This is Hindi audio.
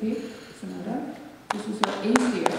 take, Sonata. This is our A scale.